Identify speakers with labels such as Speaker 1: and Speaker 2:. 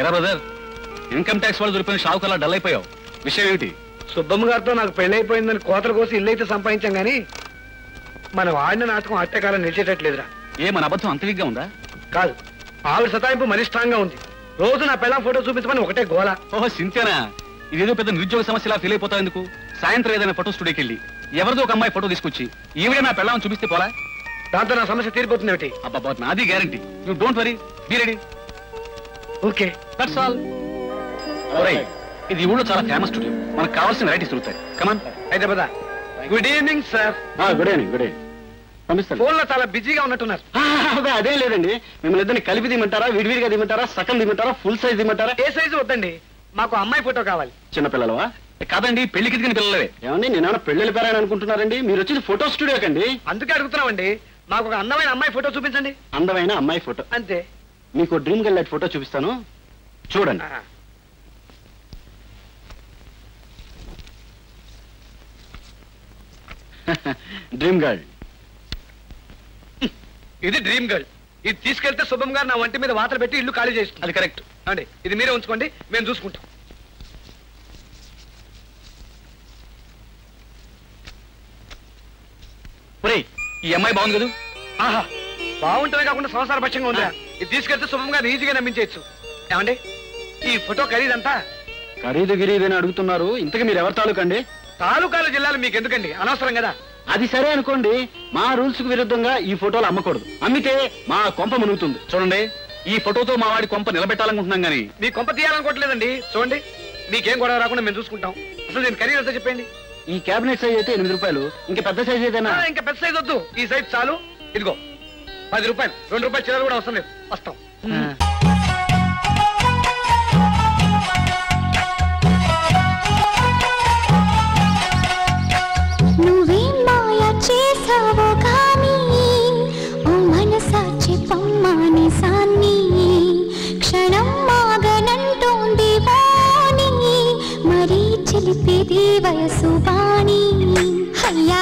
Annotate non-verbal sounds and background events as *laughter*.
Speaker 1: ఎరా brother income tax వాళ్ళు దొరికిన షావుకల్లా డల్ అయిపోయావు. విషయం ఏమిటి?
Speaker 2: సుబ్బమ్మ గారితో నాకు పెళ్ళైపోయిందని కోతల కోసి ఇల్లు అయితే సంపాదించాం గానీ మనం ఆడిన నాటకం అట్టకాలం నిలిచేటట్లేదురా.
Speaker 1: ఏ మన అబద్ధం అంత వీక్గా ఉందా?
Speaker 2: కాదు ఆవిడ సతాయింపు మనిష్టంగా ఉంది. రోజు నా పిల్లం ఫోటో చూపించమని ఒకటే గోల.
Speaker 1: ఓహో సింతేనా? ఇదేదో పెద్ద నిరుద్యోగ సమస్యలా ఫీల్ అయిపోతావు ఎందుకు? సాయంత్రం ఏదైనా ఫోటో స్టూడియోకి వెళ్ళి ఎవరిదో ఒక అమ్మాయి ఫోటో తీసుకొచ్చి ఈవిడే నా పెళ్ళామని చూపిస్తే పోలా?
Speaker 2: దాంతో నా సమస్య తీరిపోతుంది ఏమిటి?
Speaker 1: అబ్బా నాది guarantee you don't worry be ready
Speaker 2: okay.
Speaker 1: That's all ఇది ఊళ్ళో చాలా ఫేమస్ స్టూడియో మనకు కావాల్సిన వెరైటీస్ దొరుకుతాయి. కమాన్
Speaker 2: అయితే పద good evening sir
Speaker 3: good evening good evening
Speaker 2: ఫోన్లో చాలా బిజీగా ఉన్నట్టున్నారు.
Speaker 3: అదే అదే లేదండి. మిమ్మల్ని ఇద్దరిని కలిపి దిమ్మంటారా విడివిడిగా దిమ్మంటారా సగం దిమ్మంటారా ఫుల్ సైజ్ దిమ్మంటారా
Speaker 2: ఏ సైజు వద్దండి. మాకు అమ్మాయి ఫోటో కావాలి.
Speaker 3: చిన్నపిల్లలవా
Speaker 1: కాదండి పెళ్ళికి దిగిన పిల్లలవే.
Speaker 3: ఏమండి నేనేమైనా పెళ్ళి వెళ్ళిపోయారని అనుకుంటున్నారండి? మీరు వచ్చేది ఫోటో స్టూడియో కండి.
Speaker 2: అందుకే అడుగుతున్నామండి. మాకు ఒక అందమైన అమ్మాయి ఫోటో చూపించండి.
Speaker 3: అందమైన అమ్మాయి ఫోటో
Speaker 2: అంతే.
Speaker 3: మీకు డ్రీమ్ గర్ల్ ఫోటో చూపిస్తాను. చూడండి. డ్రీమ్ గర్ల్ *laughs*
Speaker 2: ఇది డ్రీమ్ గర్ల్ ఇది తీసుకెళ్తే శుభం గారు నా వంటి మీద వాతలు పెట్టి ఇల్లు ఖాళీ చేస్తుంది.
Speaker 1: అది కరెక్ట్
Speaker 2: అండి ఇది మీరే ఉంచుకోండి మేము చూసుకుంటాం.
Speaker 1: ఈ అమ్మాయి బాగుంది కదా?
Speaker 2: ఆహా బాగుంటమే కాకుండా సంసార పక్షంగా ఉందా ఇది తీసుకెళ్తే శుభం గారు ఈజీగా నమ్మించవచ్చు ఏమండి? ఈ ఫోటో ఖరీదంతా?
Speaker 3: ఖరీదు గిరీదు అని అడుగుతున్నారు. ఇంతకు మీరు ఎవరి తాలూకండి?
Speaker 2: తాలూకాలు జిల్లాలు మీకు ఎందుకండి అనవసరం కదా.
Speaker 3: అది సరే అనుకోండి. మా రూల్స్కు విరుద్ధంగా ఈ ఫోటోలు అమ్మకూడదు. అమ్మితే మా కొంప మునుగుతుంది.
Speaker 1: చూడండి ఈ ఫోటోతో మా వాడి కొంప నిలబెట్టాలనుకుంటున్నాం గానీ.
Speaker 2: మీ కొంప తీయాలనుకోవట్లేదండి. చూడండి మీకేం గొడవ రాకుండా మేము చూసుకుంటాం. అసలు దీని ఖరీదు ఎంత చెప్పండి?
Speaker 3: ఈ క్యాబినెట్ సైజ్ అయితే ఎనిమిది రూపాయలు. ఇంకా పెద్ద సైజ్ ఏదైనా?
Speaker 2: ఆ, ఇంకా పెద్ద సైజ్ వద్దు. ఈ సైజ్ చాలు. ఇదిగో పది రూపాయలు. రెండు రూపాయలు చిల్లర కూడా అవసరం లేదు. వస్తాం
Speaker 4: నువ్వేం మాయ చేసావో కానీ ఓ మనసాచి పమ్మాని సాన్ని క్షణం మాగనంటోంది వాణి మరీ చిలిపిది వయసు వాణి. హయ్యా